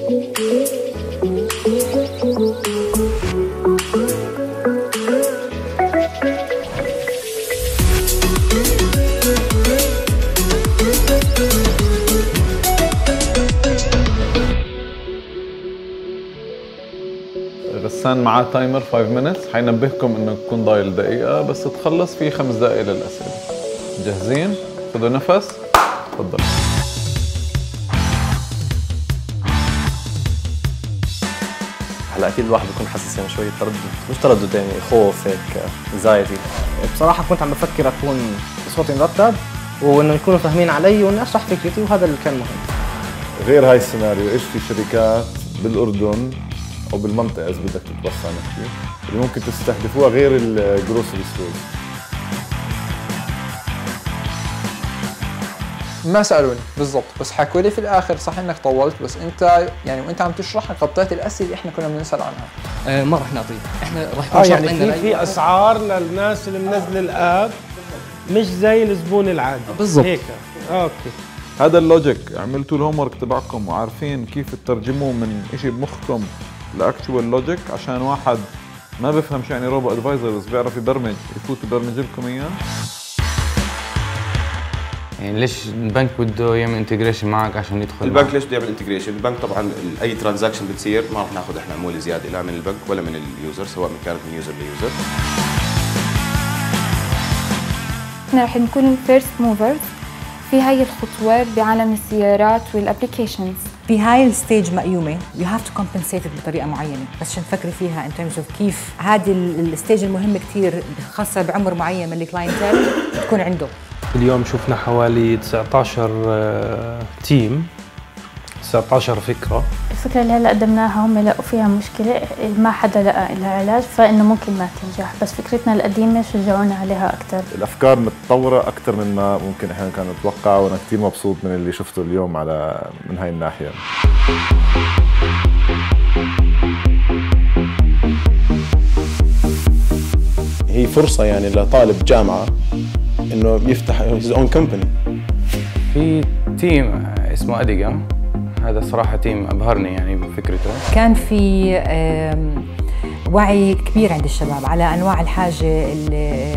غسان معاه تايمر 5 minutes. حينبهكم إنه يكون ضايل دقيقة بس تخلص في خمس دقائق للأسئلة. جاهزين؟ خذوا نفس. تفضل. هلا أكيد الواحد بيكون حاسس يعني شوية تردد مش تردد يعني خوف هيك anxiety بصراحة كنت عم بفكر أكون صوتي مرتب وإنه يكونوا فاهمين علي وإني أشرح فكرتي وهذا اللي كان مهم. غير هاي السيناريو إيش في شركات بالأردن أو بالمنطقة إذا بدك تتوسع نحكي اللي ممكن تستهدفوها غير ال grocery stores ما سألوني بالضبط. بس حكوا لي في الآخر صح إنك طولت بس أنت يعني وأنت عم تشرح غطيت الأسئلة اللي إحنا كنا بنسأل عنها. آه ما رح نعطيه إحنا رح يكون شرط يعني في في أسعار للناس اللي منزله ال app مش زي الزبون العادي. بالضبط. هيك. أوكي. هذا ال logic. عملتوا ال homework تبعكم وعارفين كيف تترجموه من شيء بمخكم ل actual logic عشان واحد ما بفهم شو يعني robo advisor بس بيعرف يبرمج يفوت يبرمج لكم إياه. يعني ليش البنك بده يعمل انتجريشن معك عشان يدخل البنك معك؟ ليش بده يعمل انتجريشن؟ البنك طبعا أي ترانزاكشن بتصير ما رح ناخذ إحنا عموله زيادة لا من البنك ولا من اليوزر سواء من كانت من يوزر ليوزر إحنا رح نكون الفيرست موفرز في هاي الخطوات بعالم السيارات والابلكيشنز بهاي الستيج مقيومة يو هاف تو كومبنسيت بطريقة معينة بس عشان تفكري فيها ان ترمز اوف كيف هذه ال- الستيج المهم كثير خاصة بعمر معين من ال clientele تكون عنده اليوم شفنا حوالي 19 آه، team 19 فكرة. الفكرة اللي هلأ قدمناها هم لقوا فيها مشكلة ما حدا لقى لها علاج فإنه ممكن ما تنجح. بس فكرتنا القديمة شجعونا عليها أكثر الأفكار متطورة أكثر من ما ممكن إحنا كنا نتوقع وأنا كثير مبسوط من اللي شفته اليوم على من هاي الناحية. هي فرصة يعني لطالب جامعة إنه يفتح his own company. في team اسمه اديجا هذا صراحة team أبهرني يعني بفكرته. كان في وعي كبير عند الشباب على أنواع الحاجة اللي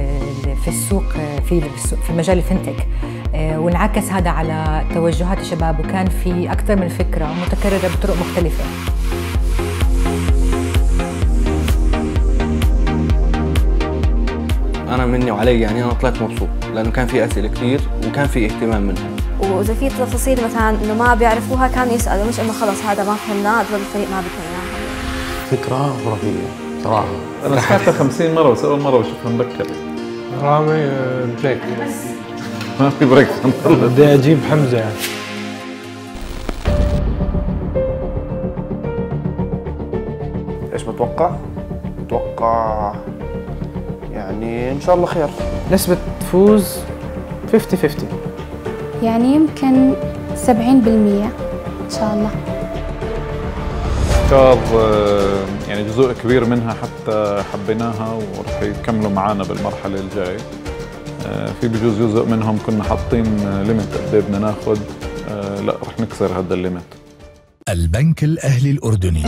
في السوق آه، في السوق- في مجال ال fintech. آه، وانعكس هذا على توجهات الشباب. وكان في أكثر من فكرة متكررة بطرق مختلفة. أنا مني وعلي يعني أنا طلعت مبسوط لأنه كان في أسئلة كثير وكان في اهتمام منها. وإذا في تفاصيل مثلا إنه ما بيعرفوها كانوا يسألوا مش إنه خلص هذا ما فهمناه هذا الفريق ما بدنا إياها فكرة خرافيه صراحة. أنا سمعتها 50 مرة بس اول مرة بشوفها مبكر رامي break ما في break. بدي أجيب حمزة يعني. إيش متوقع؟ متوقع يعني إن شاء الله خير. نسبة فوز 50 50 يعني يمكن 70% إن شاء الله. افكار آه، يعني جزء كبير منها حتى حبيناها ورح يكملوا معنا بالمرحلة الجاية. آه، في بجوز جزء منهم كنا حاطين limit قد إيه بدنا ناخذ آه، لا رح نكسر هذا ال limit البنك الأهلي الأردني.